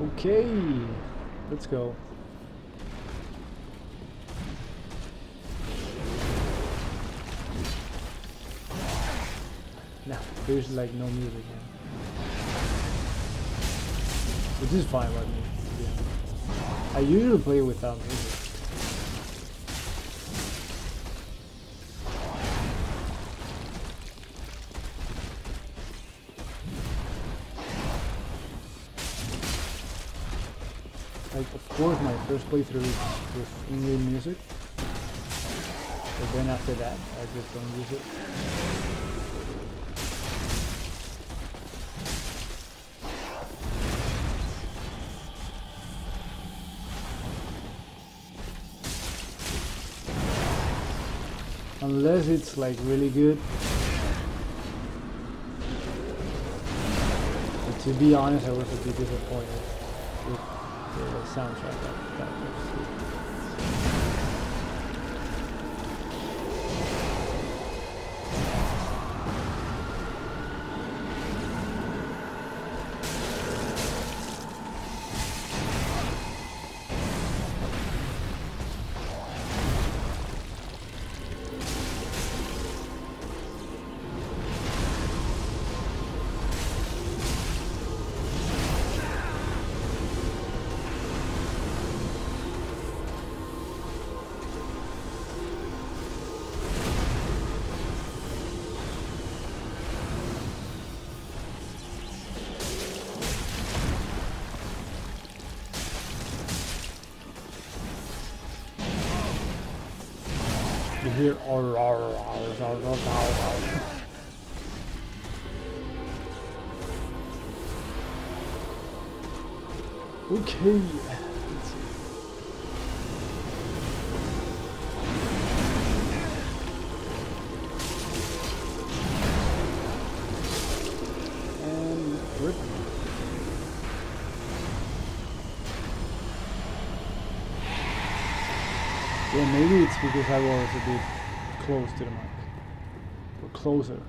Okay, let's go. Now, there's like no music now. Which is fine with me. Yeah. I usually play without music. Like, of course, my first playthrough is with in-game music. But then after that, I just don't use it. Unless it's like really good. But to be honest, I was a bit disappointed with the soundtrack that, that You hear or Okay. Yeah, maybe it's because I was a bit close to the mic. Or closer.